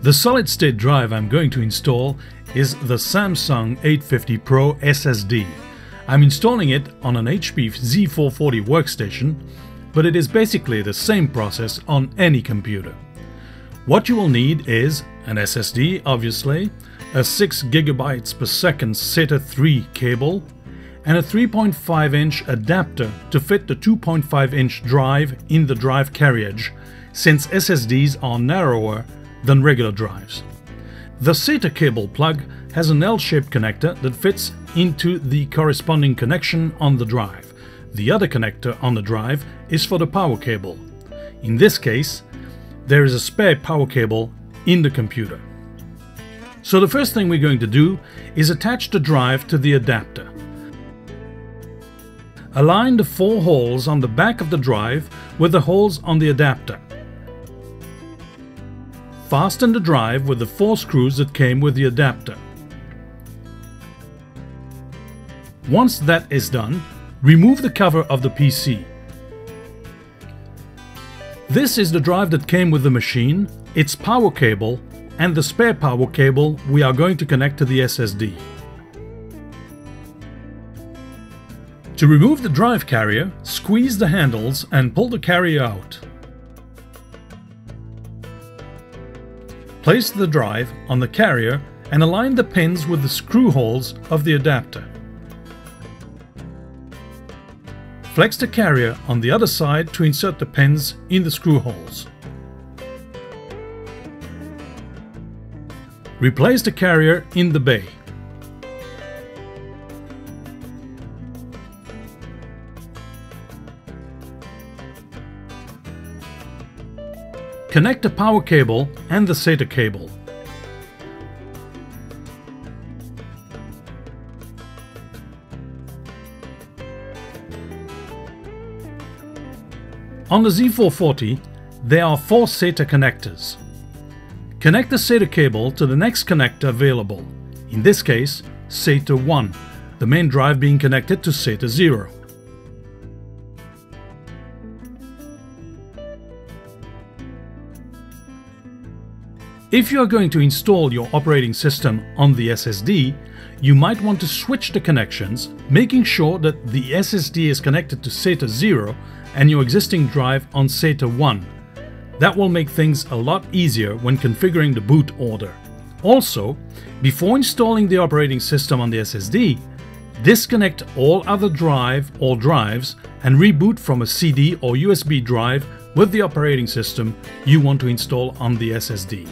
The solid state drive I'm going to install is the Samsung 850 Pro SSD. I'm installing it on an HP Z440 workstation, but it is basically the same process on any computer. What you will need is an SSD, obviously, a 6 GB per second SATA 3 cable, and a 3.5 inch adapter to fit the 2.5 inch drive in the drive carriage, since SSDs are narrower than regular drives. The SATA cable plug has an L-shaped connector that fits into the corresponding connection on the drive. The other connector on the drive is for the power cable. In this case, there is a spare power cable in the computer. So the first thing we're going to do is attach the drive to the adapter. Align the four holes on the back of the drive with the holes on the adapter. Fasten the drive with the four screws that came with the adapter. Once that is done, remove the cover of the PC. This is the drive that came with the machine, its power cable, and the spare power cable we are going to connect to the SSD. To remove the drive carrier, squeeze the handles and pull the carrier out. Place the drive on the carrier and align the pins with the screw holes of the adapter. Flex the carrier on the other side to insert the pins in the screw holes. Replace the carrier in the bay. Connect the power cable and the SATA cable. On the Z440, there are four SATA connectors. Connect the SATA cable to the next connector available, in this case SATA 1, the main drive being connected to SATA 0. If you are going to install your operating system on the SSD, you might want to switch the connections, making sure that the SSD is connected to SATA 0 and your existing drive on SATA 1. That will make things a lot easier when configuring the boot order. Also, before installing the operating system on the SSD, disconnect all other drive or drives and reboot from a CD or USB drive with the operating system you want to install on the SSD.